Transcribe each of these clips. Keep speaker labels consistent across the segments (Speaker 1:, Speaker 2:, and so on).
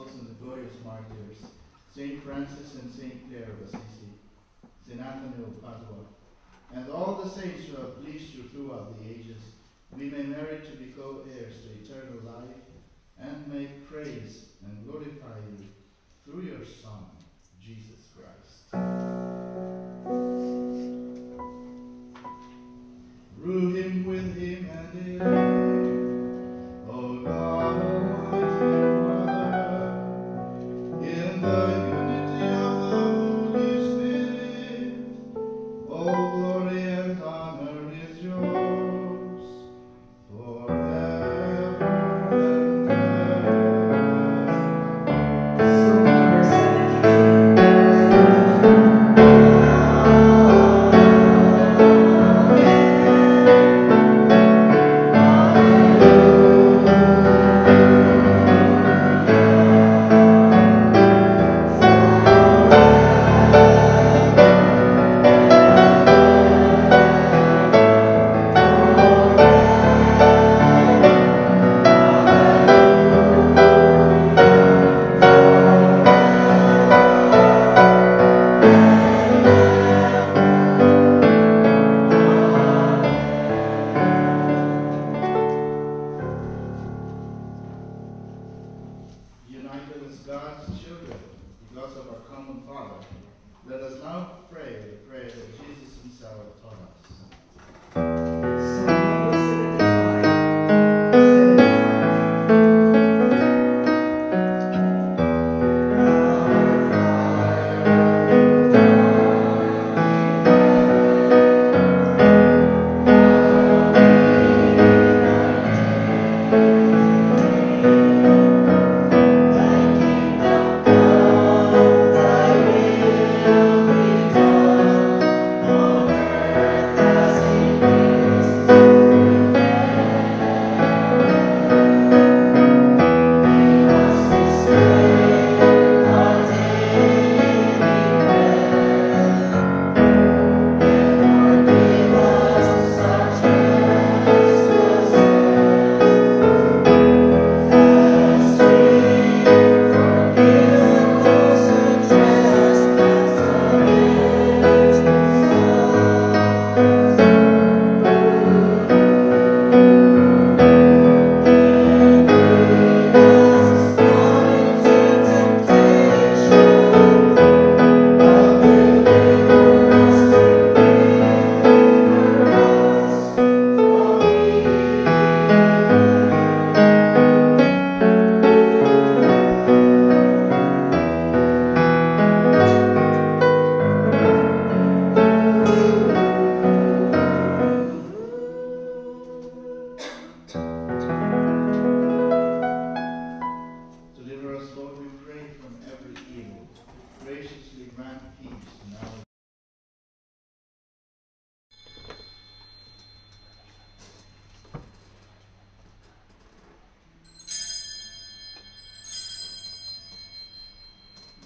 Speaker 1: And the glorious martyrs, Saint Francis and Saint Clare of Assisi, Saint Anthony of Padua, and all the saints who have pleased you throughout the ages, we may merit to be co-heirs to eternal life and may praise and glorify you through your Son, Jesus Christ. Through now pray the prayer that Jesus himself taught us.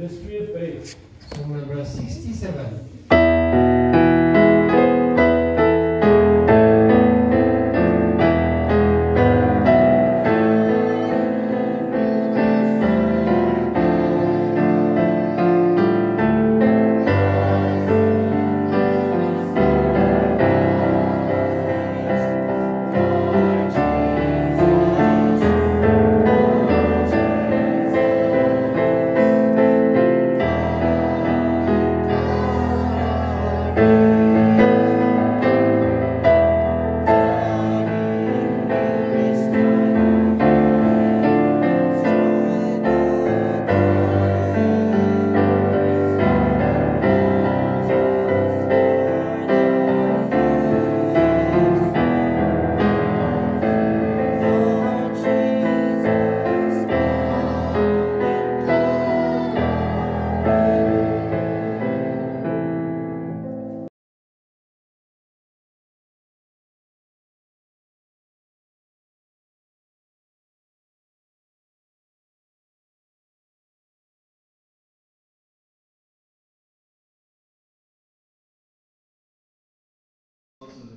Speaker 2: History of Faith.
Speaker 3: Song number 67.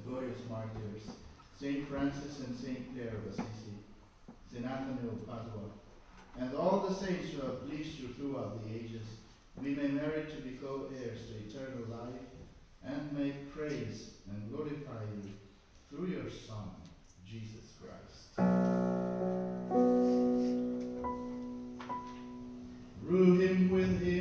Speaker 1: Glorious martyrs, Saint Francis and Saint Clare of Assisi, Saint Anthony of Padua, and all the saints who have pleased you throughout the ages, we may merit to be co-heirs to eternal life and may praise and glorify you through your Son, Jesus Christ. Through him, with him,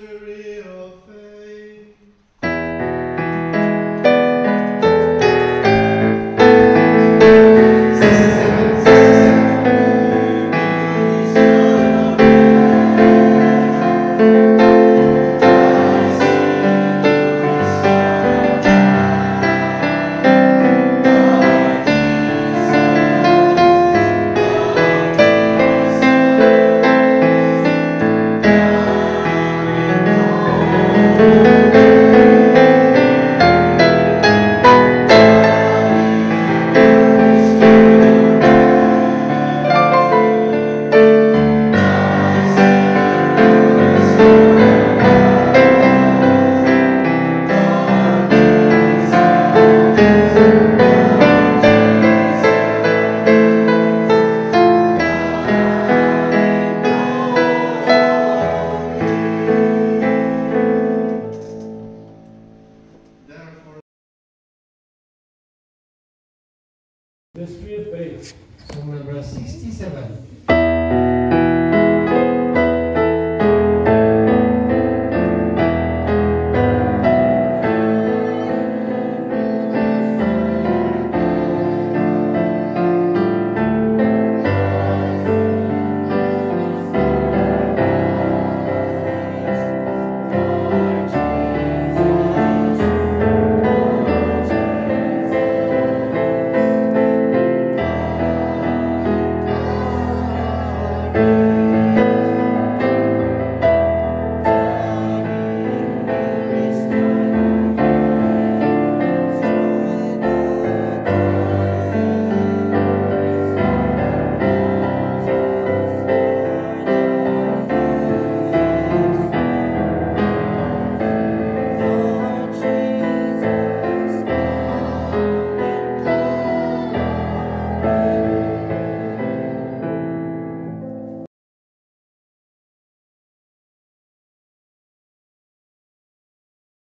Speaker 1: mystery Of
Speaker 3: number 67.